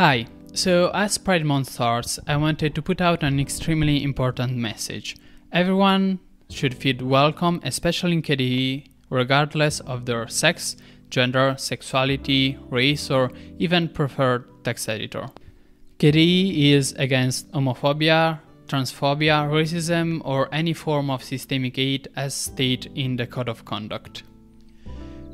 Hi, so as Pride Month starts, I wanted to put out an extremely important message. Everyone should feel welcome, especially in KDE, regardless of their sex, gender, sexuality, race, or even preferred text editor. KDE is against homophobia, transphobia, racism, or any form of systemic hate as stated in the Code of Conduct.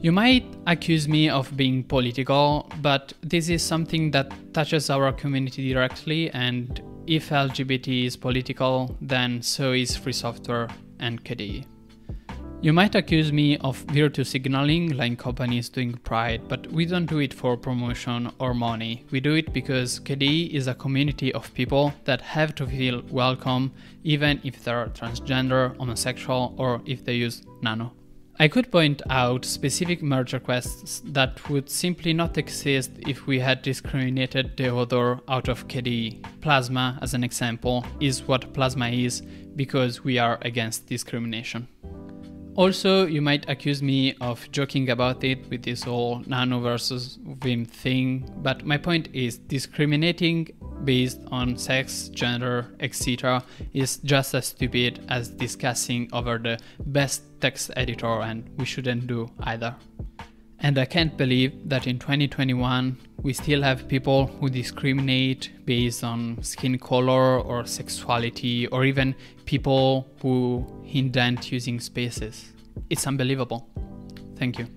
You might accuse me of being political, but this is something that touches our community directly, and if LGBT is political, then so is free software and KDE. You might accuse me of virtue signaling like companies doing Pride, but we don't do it for promotion or money. We do it because KDE is a community of people that have to feel welcome even if they're transgender, homosexual, or if they use nano. I could point out specific merge requests that would simply not exist if we had discriminated the other out of KDE. Plasma, as an example, is what Plasma is because we are against discrimination. Also, you might accuse me of joking about it with this whole nano versus Vim thing, but my point is discriminating based on sex, gender, etc. is just as stupid as discussing over the best text editor, and we shouldn't do either. And I can't believe that in 2021 we still have people who discriminate based on skin color or sexuality, or even people who indent using spaces. It's unbelievable. Thank you.